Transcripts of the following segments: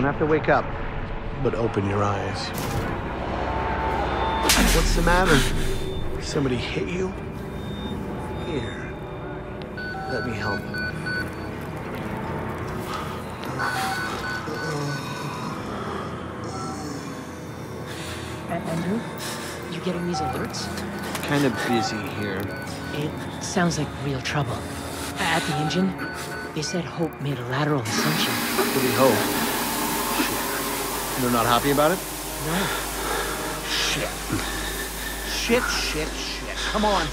eyes. You don't have to wake up, but open your eyes. What's the matter? Somebody hit you? Here. Let me help. Andrew, you getting these alerts? Kind of busy here. It sounds like real trouble. At the engine, they said Hope made a lateral ascension. What do we hope? They're not happy about it? No. Shit. Shit, shit, shit. Come on.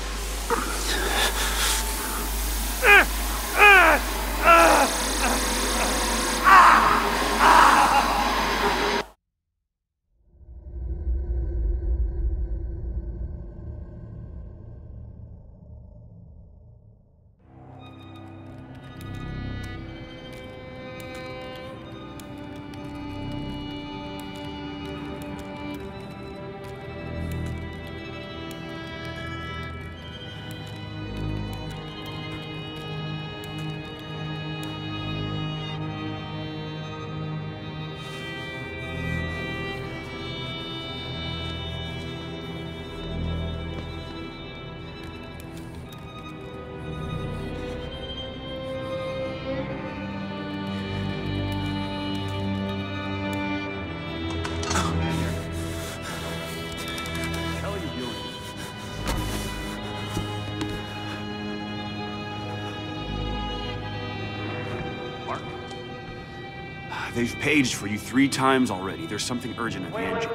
They've paged for you three times already. There's something urgent at the engine.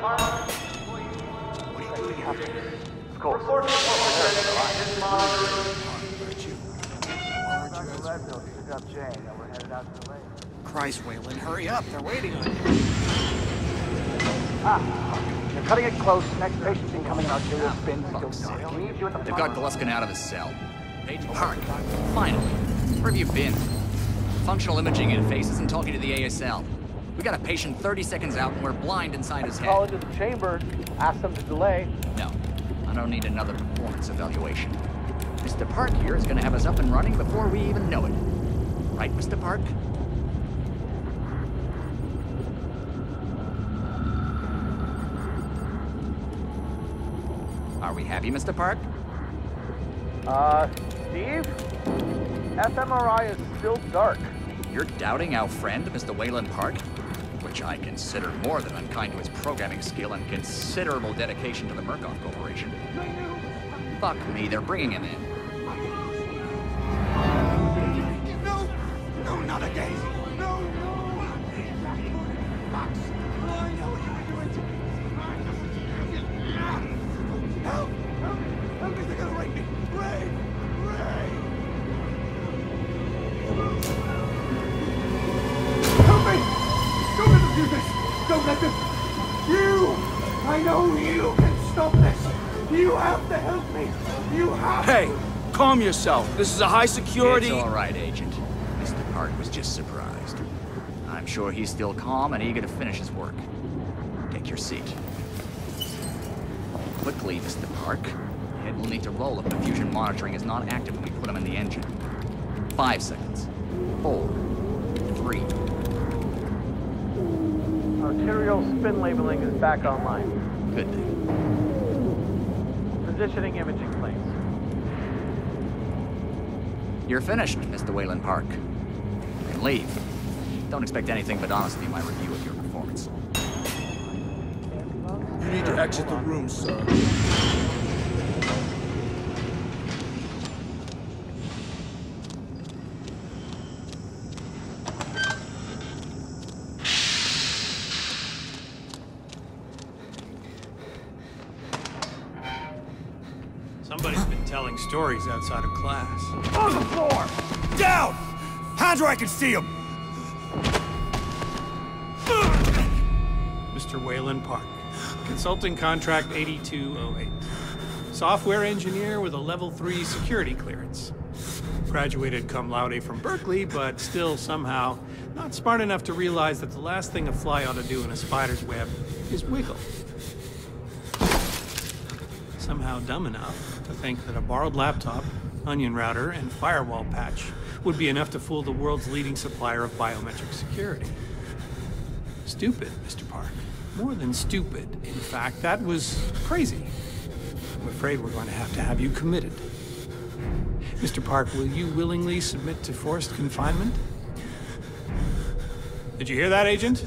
Christ, Waylon, hurry up. They're waiting on you. Ah, They're cutting it close. Next patient's incoming. Arterial spin. Still Leaves you in the They've got Gluskin out of his cell. Park, finally. Where have you been? Functional imaging interface isn't talking to the ASL. We got a patient 30 seconds out and we're blind inside his head. Call into the chamber. Ask them to delay. No, I don't need another performance evaluation. Mr. Park here is gonna have us up and running before we even know it. Right, Mr. Park? Are we happy, Mr. Park? Uh, Steve? fMRI is still dark. You're doubting our friend, Mr. Waylon Park? Which I consider more than unkind to his programming skill and considerable dedication to the Murkoff Corporation. Fuck me, they're bringing him in. No! No, not again! Max! This! Don't let them... You! I know you can stop this! You have to help me! You have Hey, calm yourself. This is a high security. It's all right, Agent. Mr. Park was just surprised. I'm sure he's still calm and eager to finish his work. Take your seat. Quickly, Mr. Park. Head will need to roll if the fusion monitoring is not active when we put him in the engine. Five seconds. Four. Three. Arterial spin labeling is back online. Good day. Positioning imaging plates. You're finished, Mr. Waylon Park. You can leave. Don't expect anything but honesty in my review of your performance. You need to exit the room, sir. Stories outside of class. On the floor! Down! Hands where I can see him! Mr. Waylon Park, Consulting Contract 8208. Software engineer with a level 3 security clearance. Graduated cum laude from Berkeley, but still somehow not smart enough to realize that the last thing a fly ought to do in a spider's web is wiggle. Somehow dumb enough to think that a borrowed laptop, onion router, and firewall patch would be enough to fool the world's leading supplier of biometric security. Stupid, Mr. Park. More than stupid, in fact. That was crazy. I'm afraid we're going to have to have you committed. Mr. Park, will you willingly submit to forced confinement? Did you hear that, Agent?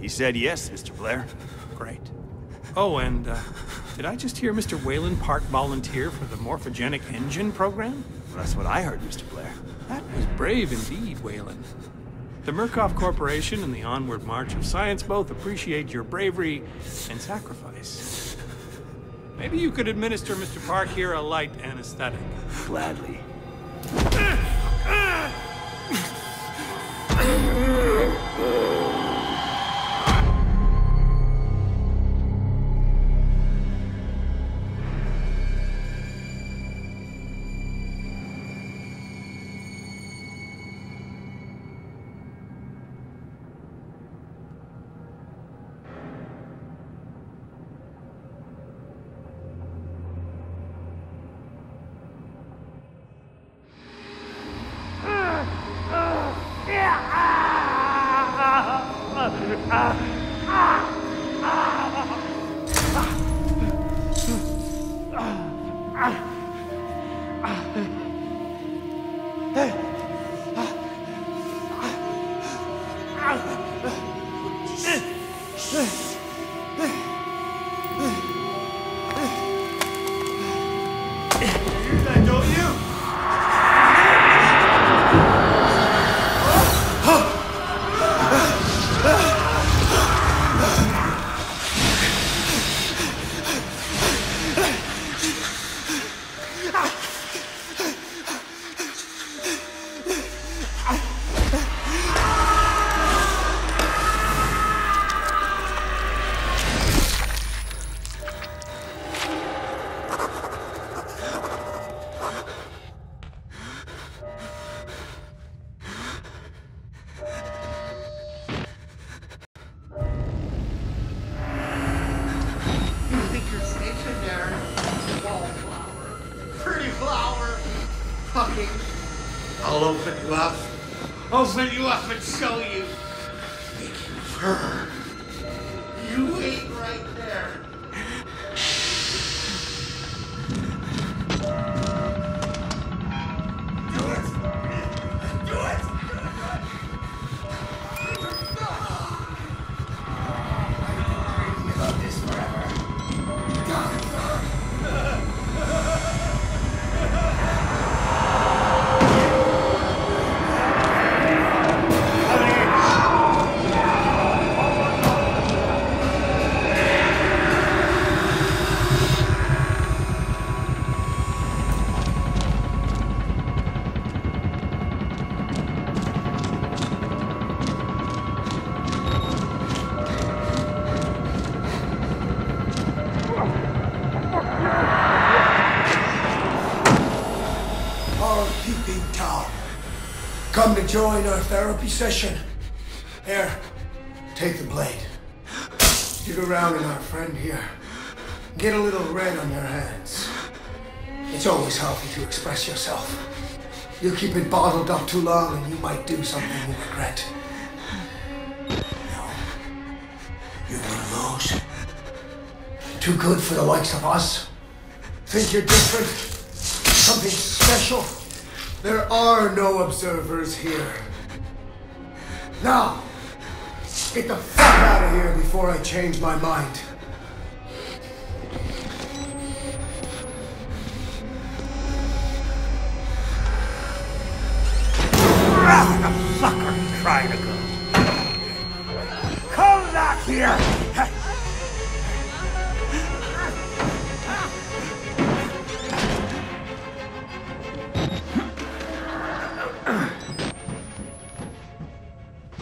He said yes, Mr. Blaire. Great. Oh, and uh, did I just hear Mr. Waylon Park volunteer for the morphogenic engine program? Well, that's what I heard, Mr. Blaire. That was brave indeed, Waylon. The Murkoff Corporation and the Onward March of Science both appreciate your bravery and sacrifice. Maybe you could administer Mr. Park here a light anesthetic. Gladly. I'll open you up. Open you up and show you. Make you fur. Join our therapy session. Here, take the blade. Dig around with our friend here. Get a little red on your hands. It's always healthy to express yourself. You keep it bottled up too long and you might do something you regret. No. You're one of those. Too good for the likes of us. Think you're different? Something special? There are no observers here. Now, get the fuck out of here before I change my mind. Fucker trying to go. Come back here!